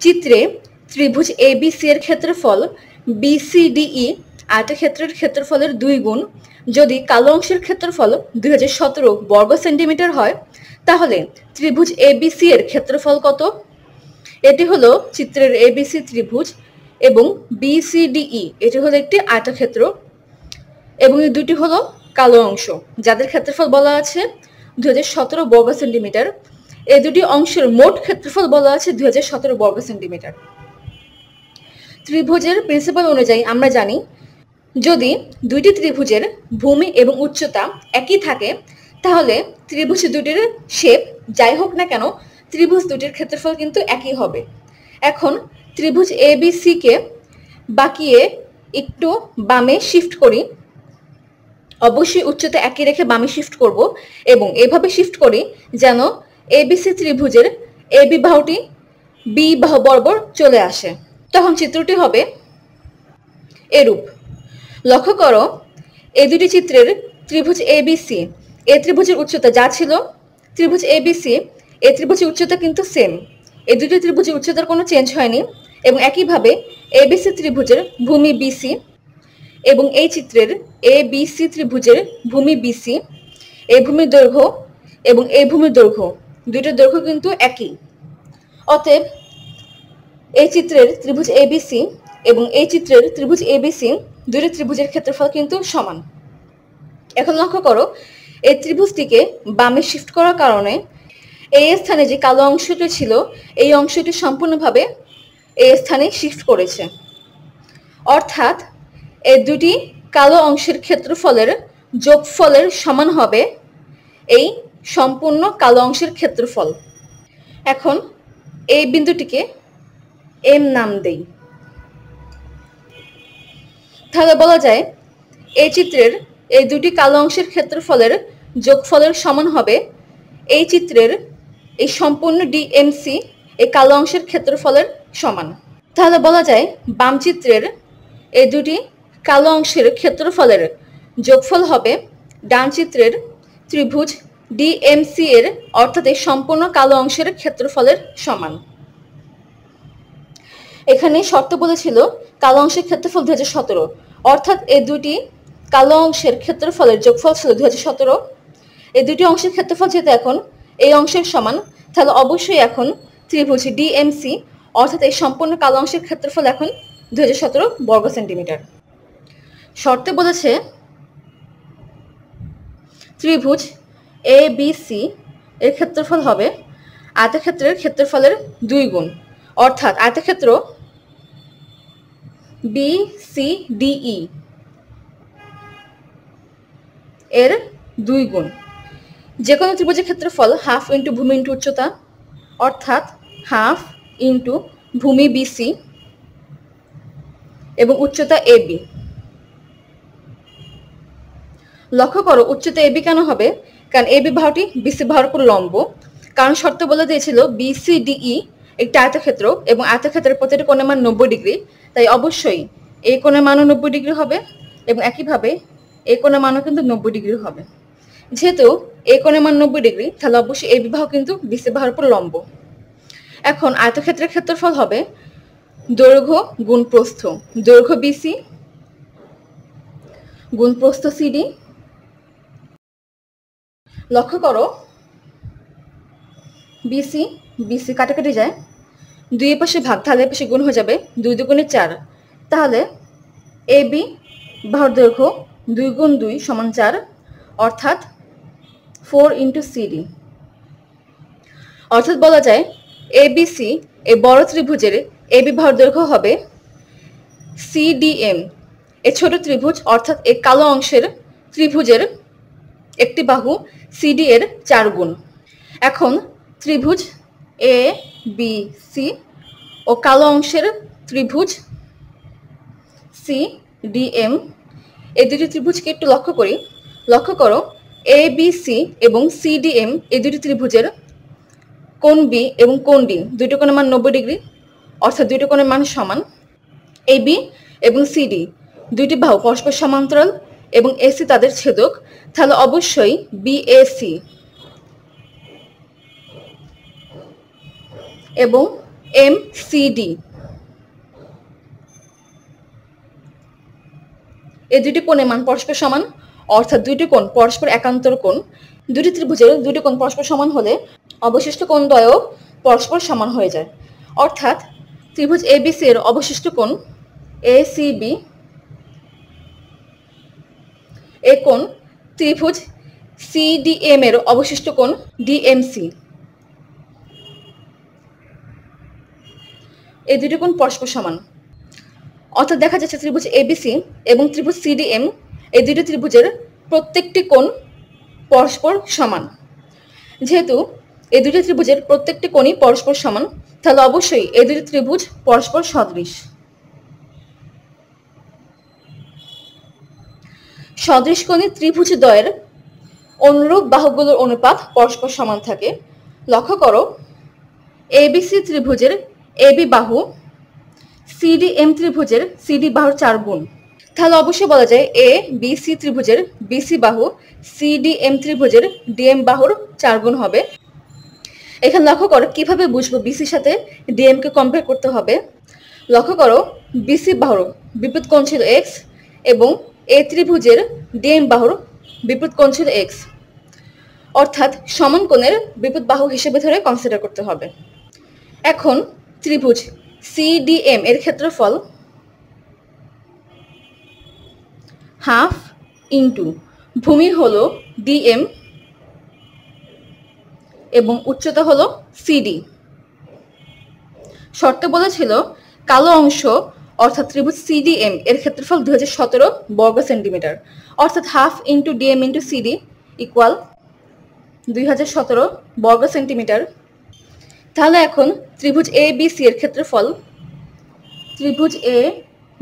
চিত্রে ত্রিভুজ এবিসি এর ক্ষেত্রফল বিসিডিই আয়তক্ষেত্রের ক্ষেত্রফলের দুই গুণ। যদি কালো অংশের ক্ষেত্রফল দুই হাজার সতেরো বর্গ সেন্টিমিটার হয়, তাহলে ত্রিভুজ এবিসি এর ক্ষেত্রফল কত? এটি হলো চিত্রের এবিসি ত্রিভুজ এবং বিসিডিই এটি হলো একটি আয়তক্ষেত্র এবং এই দুটি হলো কালো অংশ। যাদের ক্ষেত্রফল বলা আছে দু হাজার সতেরো বর্গ সেন্টিমিটার। এই দুটি অংশের মোট ক্ষেত্রফল বলা আছে দুই হাজার সতেরো বর্গ সেন্টিমিটার। ত্রিভুজের প্রিন্সিপাল অনুযায়ী আমরা জানি, যদি দুইটি ত্রিভুজের ভূমি এবং উচ্চতা একই থাকে, তাহলে ত্রিভুজ দুটির শেপ যাই হোক না কেন, ত্রিভুজ দুটির ক্ষেত্রফল কিন্তু একই হবে। এখন ত্রিভুজ এ বি সিকে বাকিয়ে একটু বামে শিফট করি। অবশ্যই উচ্চতা একই রেখে বামে শিফট করব এবং এভাবে শিফট করি যেন এবিসি ত্রিভুজের এ বি বাহুটি বি বাহু বরাবর চলে আসে। তখন চিত্রটি হবে এরূপ। লক্ষ্য করো এই দুটি চিত্রের ত্রিভুজ এবিসি এ ত্রিভুজের উচ্চতা যা ছিল, ত্রিভুজ এবিসি এ ত্রিভুজের উচ্চতা কিন্তু সেম এই দুটি ত্রিভুজের উচ্চতার কোনো চেঞ্জ হয়নি এবং একইভাবে এবিসি ত্রিভুজের ভূমি বিসি এবং এই চিত্রের এ বিসি ত্রিভুজের ভূমি বিসি এই ভূমির দৈর্ঘ্য এবং এই ভূমির দৈর্ঘ্য দুইটার দৈর্ঘ্য কিন্তু একই। অতএব এই চিত্রের ত্রিভুজ এবিসি এবং এই চিত্রের ত্রিভুজ এবিসি দুটি ত্রিভুজের ক্ষেত্রফল কিন্তু সমান। এখন লক্ষ্য করো, এই ত্রিভুজটিকে বামে শিফট করার কারণে এই স্থানে যে কালো অংশটি ছিল, এই অংশটি সম্পূর্ণভাবে এই স্থানে শিফট করেছে। অর্থাৎ এই দুটি কালো অংশের ক্ষেত্রফলের যোগফলের সমান হবে এই সম্পূর্ণ কালো অংশের ক্ষেত্রফল। এখন এই বিন্দুটিকে এম নাম দেই। তাহলে বলা যায়, এই চিত্রের এই দুটি কালো অংশের ক্ষেত্রফলের যোগফলের সমান হবে এই চিত্রের এই সম্পূর্ণ ডিএমসি এই কালো অংশের ক্ষেত্রফলের সমান। তাহলে বলা যায়, বাম চিত্রের এই দুটি কালো অংশের ক্ষেত্রফলের যোগফল হবে ডান চিত্রের ত্রিভুজ ডিএমসি এর, অর্থাৎ এই সম্পূর্ণ কালো অংশের ক্ষেত্রফলের সমান। এখানে শর্ত বলেছিল কালো অংশের ক্ষেত্রফল দু সতেরো। অর্থাৎ এই দুটি কালো অংশের ক্ষেত্রফলের যোগফল ছিল দু সতেরো। এই দুটি অংশের ক্ষেত্রফল যেহেতু এখন এই অংশের সমান, তাহলে অবশ্যই এখন ত্রিভুজ ডিএমসি অর্থাৎ এই সম্পূর্ণ কালো অংশের ক্ষেত্রফল এখন দু বর্গ সেন্টিমিটার। শর্তে বলেছে ত্রিভুজ এ বি সি এর ক্ষেত্রফল হবে আয়তক্ষেত্রের ক্ষেত্রফলের দুই গুণ। অর্থাৎ আয়তক্ষেত্র বি সি ডিই এর দুই গুণ। যে কোনো ত্রিভুজের ক্ষেত্রফল হাফ ইন্টু ভূমি ইন্টু উচ্চতা, অর্থাৎ হাফ ইন্টু ভূমি বিসি এবং উচ্চতা এ বি লক্ষ্য করো, উচ্চতা এবি কেন হবে? কারণ এ বি বাহুটি বিসি বাহুর উপর লম্ব। কারণ শর্ত বলে দিয়েছিল বিসিডিই একটি আয়তক্ষেত্র এবং আয়তক্ষেত্রের প্রতিটি কোণের মান নব্বই ডিগ্রি। তাই অবশ্যই এই কোণের মানও নব্বই ডিগ্রি হবে এবং একইভাবে এই কোণের মানও কিন্তু নব্বই ডিগ্রি হবে। যেহেতু এই কোণের মান নব্বই ডিগ্রি, তাহলে অবশ্যই এই বিবাহ কিন্তু বিসি বাহুর উপর লম্ব। এখন আয়তক্ষেত্রের ক্ষেত্রফল হবে দৈর্ঘ্য গুণ প্রস্থ দৈর্ঘ্য বিসি গুণ প্রস্থ সিডি লক্ষ্য করো। বিসি বিসি কাটাকাটি যায়। দুই পাশে ভাগ, তাহলে পাশে গুণ হয়ে যাবে দুই দুগুণে চার। তাহলে এ বি বাহুর দৈর্ঘ্য দুই গুণ দুই সমান চার, অর্থাৎ ফোর ইন্টু সিডি অর্থাৎ বলা যায় এ বি সি এই বড় ত্রিভুজের এ বি বাহুর দৈর্ঘ্য হবে সিডিএম এ ছোট ত্রিভুজ, অর্থাৎ এ কালো অংশের ত্রিভুজের একটি বাহু সিডি এর চার গুণ। এখন ত্রিভুজ এ বি সি ও কালো অংশের ত্রিভুজ সি ডি এম এই দুটি ত্রিভুজকে একটু লক্ষ্য করি। লক্ষ্য করো এ বি সি এবং সি ডি এম এই দুটি ত্রিভুজের কোন বি এবং কোন ডি দুটো কোণের মান নব্বই ডিগ্রি, অর্থাৎ দুটো কোণের মান সমান। এ বি এবং সি ডি দুইটি বাহু পরস্পর সমান্তরাল এবং এসি তাদের ছেদক, তাহলে অবশ্যই বিএসি এবং এম সি ডি এই দুটি কোণের মান পরস্পর সমান, অর্থাৎ দুইটি কোণ পরস্পর একান্তর কোণ। দুটি ত্রিভুজের দুটি কোণ পরস্পর সমান হলে অবশিষ্ট কোণ দ্বয়ও পরস্পর সমান হয়ে যায়। অর্থাৎ ত্রিভুজ এবিসি এর অবশিষ্ট কোণ এ সি বি এ কোণ ত্রিভুজ সিডিএম এর অবশিষ্ট কোণ ডিএমসি এই দুটি কোণ পরস্পর সমান। অর্থাৎ দেখা যাচ্ছে ত্রিভুজ এবিসি এবং ত্রিভুজ সিডিএম এই দুটি ত্রিভুজের প্রত্যেকটি কোণ পরস্পর সমান। যেহেতু এই দুটি ত্রিভুজের প্রত্যেকটি কোণই পরস্পর সমান, তাহলে অবশ্যই এই দুটি ত্রিভুজ পরস্পর সদৃশ। সদৃশ কোণী ত্রিভুজ দ্বয়ের অনুরূপ বাহুগুলোর অনুপাত পরস্পর সমান থাকে। লক্ষ্য করো এবিসি ত্রিভুজের এবি বাহু সিডি এম ত্রিভুজের সিডি বাহুর চার গুণ। তাহলে অবশ্যই বলা যায় এ বি সি ত্রিভুজের বিসি বাহু সিডি এম ত্রিভুজের ডিএম বাহুর চার গুণ হবে। এখানে লক্ষ্য করো, কীভাবে বুঝব বিসির সাথে ডিএম কে কম্পেয়ার করতে হবে? লক্ষ্য করো বিসি বাহুর বিপরীত কোণ ছিল এক্স এবং এ ত্রিভুজের ডিএম বাহুর বিপরীত কোণ ছিল এক্স অর্থাৎ সমান কোণের বিপরীত বাহু হিসেবে ধরে কনসিডার করতে হবে। এখন ত্রিভুজ সিডিএম এর ক্ষেত্রফল হাফ ইন্টু ভূমি হলো ডিএম এবং উচ্চতা হলো সিডি শর্ত বলেছিল কালো অংশ অর্থাৎ ত্রিভুজ সিডিএম এর ক্ষেত্রফল দুই হাজার সতেরো বর্গ সেন্টিমিটার। অর্থাৎ half into DM into CD equal দুই হাজার সতেরো বর্গ সেন্টিমিটার। তাহলে এখন ত্রিভুজ এ বি সি এর ক্ষেত্রফল, ত্রিভুজ A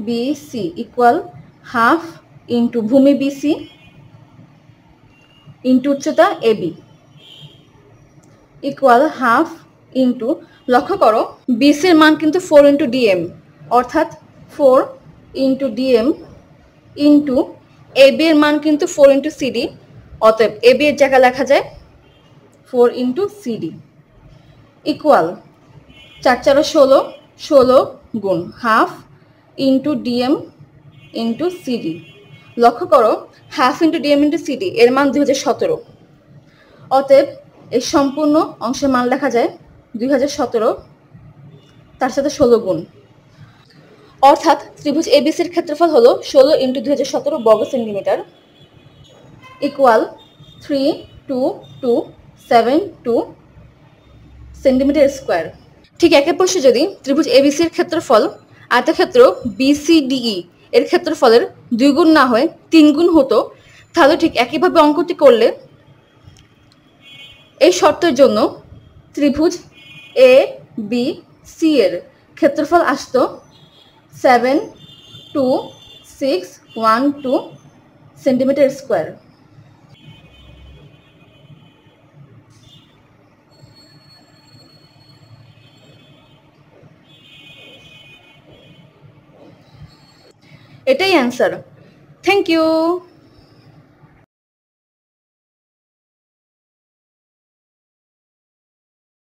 B C equal half into ভূমি বিসি ইন্টু উচ্চতা A B equal half into, লক্ষ্য করো বিসির মান কিন্তু ফোর ইন্টু ডিএম অর্থাৎ four into DM into A B এর মান কিন্তু ফোর ইন্টু সিডি অতএব এ বি এর জায়গা লেখা যায় ফোর ইন্টু সিডি ইকুয়াল চার চারো ষোলো ষোলো গুণ half into DM into CD লক্ষ্য করো, half into DM into CD এর মান দুই হাজার সতেরো। অতএব এই সম্পূর্ণ অংশের মান লেখা যায় দুই হাজার সতেরো, তার সাথে ষোলো গুণ। অর্থাৎ ত্রিভুজ এবিসির ক্ষেত্রফল হলো ষোলো ইন্টু দুই হাজার সতেরো বর্গ centimetre equal three two two seven two centimetre square ঠিক একই প্রশ্নে যদি ত্রিভুজ এবিসির ক্ষেত্রফল আয়তক্ষেত্র বিসিডিই এর ক্ষেত্রফলের দুই গুণ না হয়ে তিন গুণ হতো, তাহলে ঠিক একইভাবে অঙ্কটি করলে এই শর্তের জন্য ত্রিভুজ এ বি সি এর ক্ষেত্রফল আসতো seven two six one two centimetre square. এটাই অ্যান্সার থ্যাংক ইউ